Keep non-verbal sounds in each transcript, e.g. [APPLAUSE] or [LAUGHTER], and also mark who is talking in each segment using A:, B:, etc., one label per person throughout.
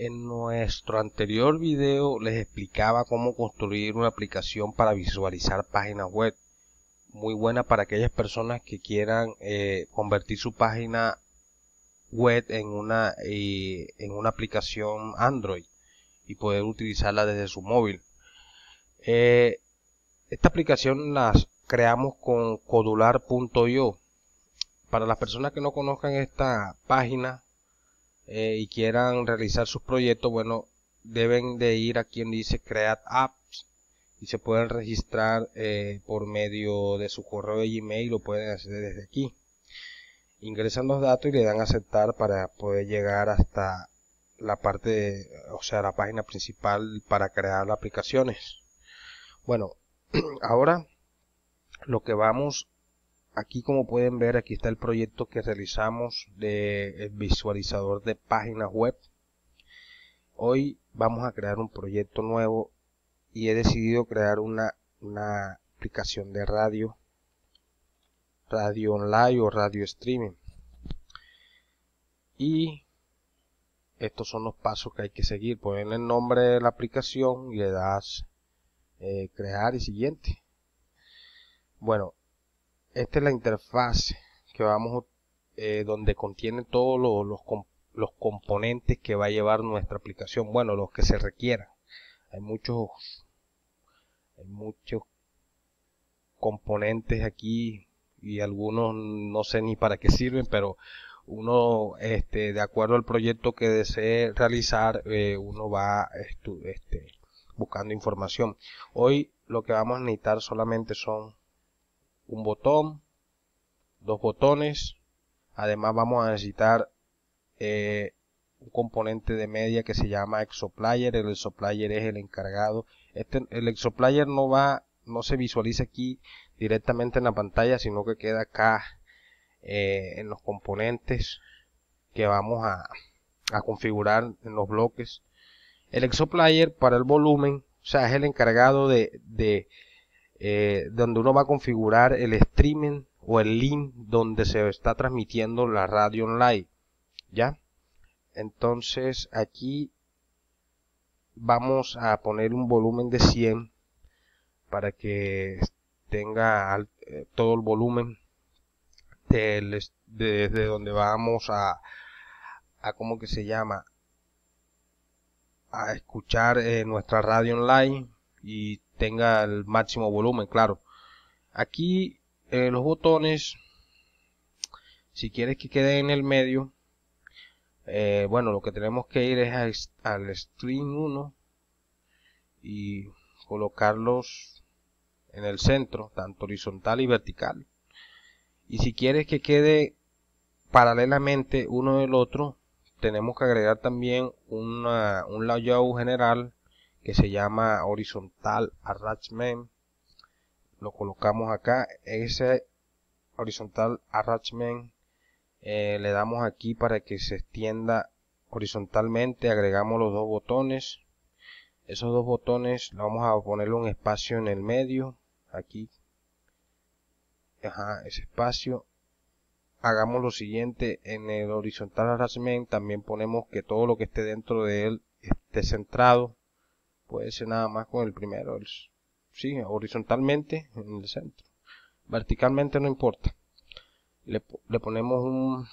A: En nuestro anterior video les explicaba cómo construir una aplicación para visualizar páginas web. Muy buena para aquellas personas que quieran eh, convertir su página web en una, eh, en una aplicación Android y poder utilizarla desde su móvil. Eh, esta aplicación la creamos con codular.io. Para las personas que no conozcan esta página eh, y quieran realizar sus proyectos, bueno, deben de ir a quien dice Create Apps y se pueden registrar eh, por medio de su correo de Gmail, lo pueden hacer desde aquí. Ingresan los datos y le dan a aceptar para poder llegar hasta la parte, o sea, la página principal para crear aplicaciones. Bueno, [CLEARS THROAT] ahora lo que vamos aquí como pueden ver aquí está el proyecto que realizamos de visualizador de páginas web. Hoy vamos a crear un proyecto nuevo y he decidido crear una, una aplicación de radio radio online o radio streaming. Y estos son los pasos que hay que seguir. Ponen el nombre de la aplicación y le das eh, crear y siguiente. Bueno esta es la interfaz que vamos eh, donde contiene todos los, los, componentes que va a llevar nuestra aplicación. Bueno los que se requieran. Hay muchos hay muchos componentes aquí y algunos no sé ni para qué sirven pero uno este de acuerdo al proyecto que desee realizar eh, uno va este, buscando información. Hoy lo que vamos a necesitar solamente son un botón, dos botones. Además vamos a necesitar eh, un componente de media que se llama exoplayer. El exoplayer es el encargado. Este, el exoplayer no va, no se visualiza aquí directamente en la pantalla, sino que queda acá eh, en los componentes que vamos a, a configurar en los bloques. El exoplayer para el volumen, o sea, es el encargado de, de eh, donde uno va a configurar el streaming o el link donde se está transmitiendo la radio online ya entonces aquí vamos a poner un volumen de 100 para que tenga eh, todo el volumen desde donde vamos a a cómo que se llama a escuchar eh, nuestra radio online y tenga el máximo volumen, claro. Aquí eh, los botones, si quieres que quede en el medio, eh, bueno, lo que tenemos que ir es al string 1 y colocarlos en el centro, tanto horizontal y vertical. Y si quieres que quede paralelamente uno del otro, tenemos que agregar también una, un layout general que se llama horizontal arrangement lo colocamos acá ese horizontal arrangement eh, le damos aquí para que se extienda horizontalmente agregamos los dos botones esos dos botones vamos a ponerle un espacio en el medio aquí Ajá, ese espacio. Hagamos lo siguiente en el horizontal arrangement también ponemos que todo lo que esté dentro de él esté centrado puede ser nada más con el primero el, sí horizontalmente en el centro. Verticalmente no importa. Le, ponemos un,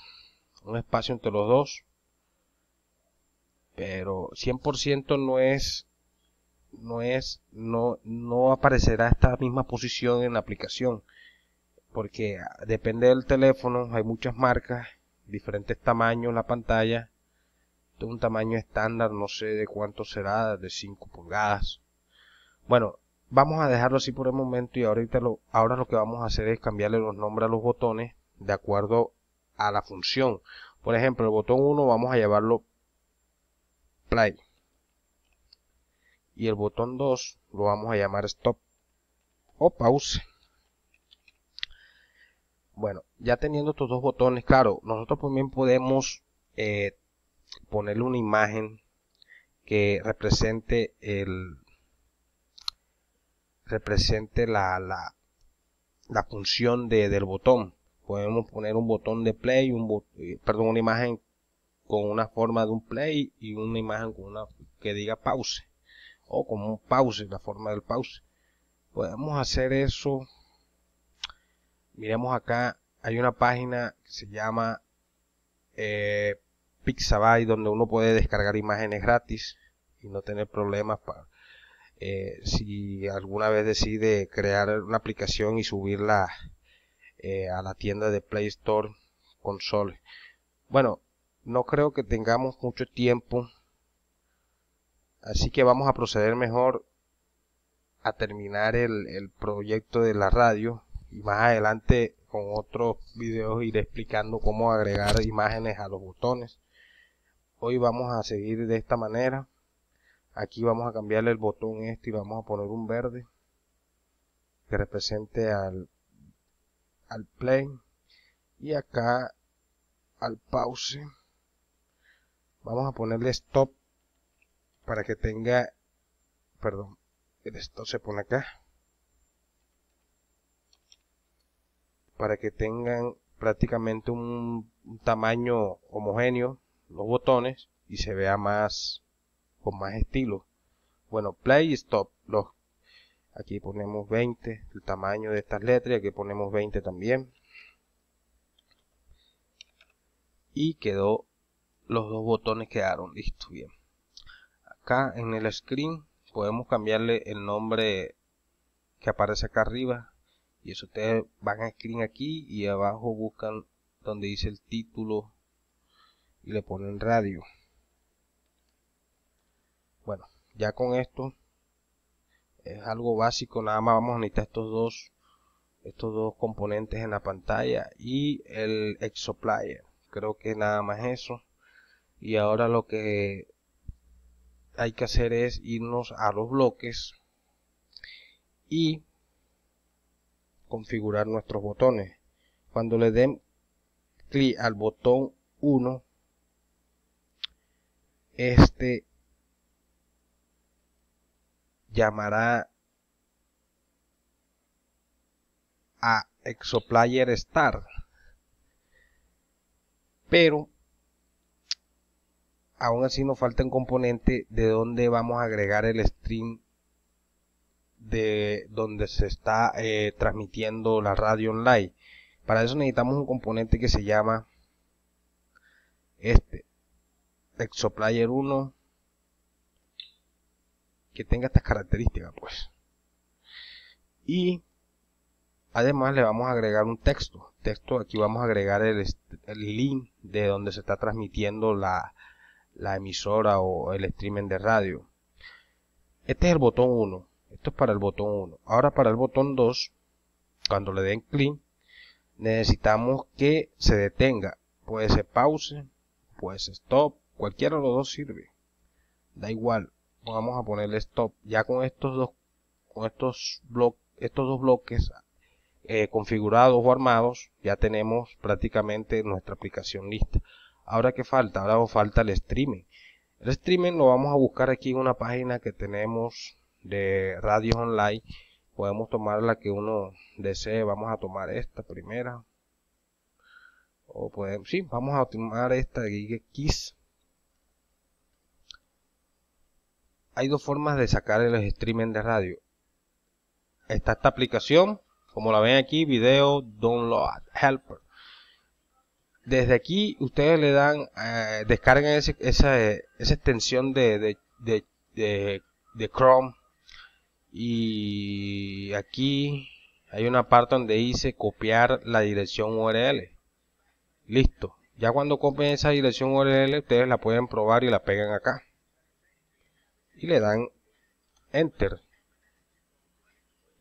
A: espacio entre los dos pero 100% no es no es no no aparecerá esta misma posición en la aplicación porque depende del teléfono hay muchas marcas diferentes tamaños la pantalla de un tamaño estándar, no sé de cuánto será, de 5 pulgadas. Bueno, vamos a dejarlo así por el momento y ahorita lo, ahora lo que vamos a hacer es cambiarle los nombres a los botones de acuerdo a la función. Por ejemplo, el botón 1 vamos a llevarlo play. Y el botón 2 lo vamos a llamar stop o pause. Bueno, ya teniendo estos dos botones, claro, nosotros también podemos eh, ponerle una imagen que represente el represente la, la, la función de, del botón podemos poner un botón de play un eh, perdón una imagen con una forma de un play y una imagen con una que diga pause o como un pause, la forma del pause. Podemos hacer eso. Miremos acá, hay una página que se llama eh, Pixabay donde uno puede descargar imágenes gratis y no tener problemas para eh, si alguna vez decide crear una aplicación y subirla eh, a la tienda de Play Store console. Bueno, no creo que tengamos mucho tiempo, así que vamos a proceder mejor a terminar el, proyecto de la radio y más adelante con otros videos iré explicando cómo agregar imágenes a los botones. Hoy vamos a seguir de esta manera. Aquí vamos a cambiarle el botón este y vamos a poner un verde que represente al, al play y acá al pause. Vamos a ponerle stop para que tenga perdón el stop se pone acá. Para que tengan prácticamente un, tamaño homogéneo los botones y se vea más con más estilo. Bueno play y stop los aquí ponemos 20 el tamaño de estas letras aquí ponemos 20 también. Y quedó los dos botones quedaron listos bien. Acá en el screen podemos cambiarle el nombre que aparece acá arriba. Y eso ustedes van a screen aquí y abajo buscan donde dice el título y le ponen radio. Bueno ya con esto es algo básico nada más vamos a necesitar estos dos estos dos componentes en la pantalla y el exoplayer. Creo que nada más eso. Y ahora lo que hay que hacer es irnos a los bloques y configurar nuestros botones. Cuando le den clic al botón 1 este llamará a Exoplayer Star. Pero aún así nos falta un componente de donde vamos a agregar el stream de donde se está eh, transmitiendo la radio online. Para eso necesitamos un componente que se llama este exoplayer 1 que tenga estas características pues. Y además le vamos a agregar un texto. Texto aquí vamos a agregar el, el link de donde se está transmitiendo la, la emisora o el streaming de radio. Este es el botón 1 esto es para el botón 1 ahora para el botón 2 cuando le den clic necesitamos que se detenga. Puede ser pause puede ser stop cualquiera de los dos sirve. Da igual vamos a ponerle stop. Ya con estos dos con estos bloques estos dos bloques eh, configurados o armados ya tenemos prácticamente nuestra aplicación lista. Ahora que falta ahora nos falta el streaming. El streaming lo vamos a buscar aquí en una página que tenemos de radios online. Podemos tomar la que uno desee. Vamos a tomar esta primera. O podemos sí vamos a tomar esta de X hay dos formas de sacar el streaming de radio. Está esta aplicación, como la ven aquí, video download helper. Desde aquí ustedes le dan, eh, descargan esa, extensión de Chrome y aquí hay una parte donde dice copiar la dirección URL. Listo. Ya cuando copien esa dirección URL, ustedes la pueden probar y la pegan acá y le dan enter.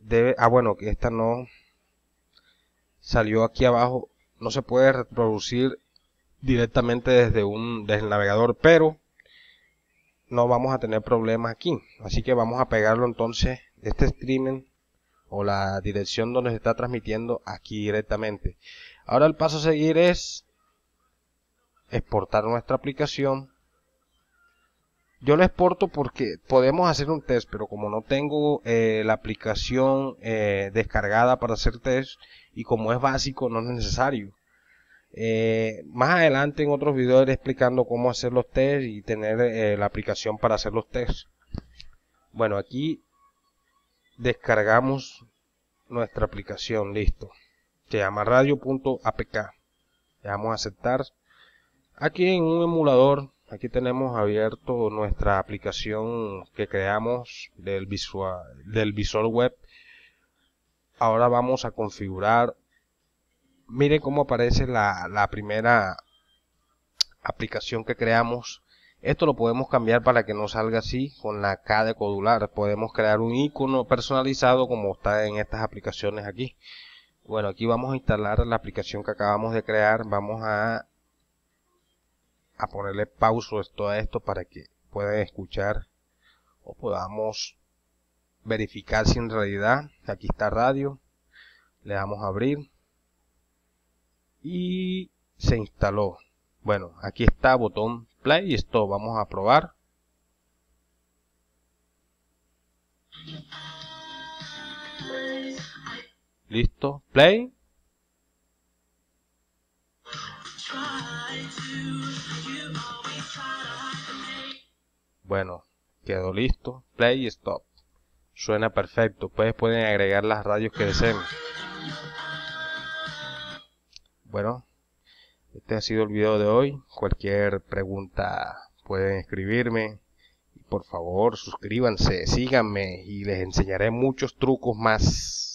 A: Debe ah bueno que esta no salió aquí abajo. No se puede reproducir directamente desde un desde el navegador pero no vamos a tener problemas aquí. Así que vamos a pegarlo entonces este streaming o la dirección donde se está transmitiendo aquí directamente. Ahora el paso a seguir es exportar nuestra aplicación yo lo exporto porque podemos hacer un test, pero como no tengo eh, la aplicación eh, descargada para hacer test y como es básico no es necesario. Eh, más adelante en otros videos iré explicando cómo hacer los test y tener la aplicación para hacer los test. Bueno, aquí descargamos nuestra aplicación, listo. Se llama radio.apk. Le damos a aceptar. Aquí en un emulador, aquí tenemos abierto nuestra aplicación que creamos del visual, del Visual Web. Ahora vamos a configurar. Miren cómo aparece la, la primera aplicación que creamos esto lo podemos cambiar para que no salga así con la K de codular. Podemos crear un icono personalizado como está en estas aplicaciones aquí. Bueno, aquí vamos a instalar la aplicación que acabamos de crear. Vamos a, a ponerle pausa a esto para que puedan escuchar o podamos verificar si en realidad aquí está radio. Le damos a abrir y se instaló. Bueno, aquí está botón play y esto vamos a probar. Listo, play. Bueno, quedó listo. Play y stop. Suena perfecto. Ustedes pueden agregar las radios que deseen. Bueno, este ha sido el video de hoy. Cualquier pregunta pueden escribirme. Por favor, suscríbanse, síganme y les enseñaré muchos trucos más.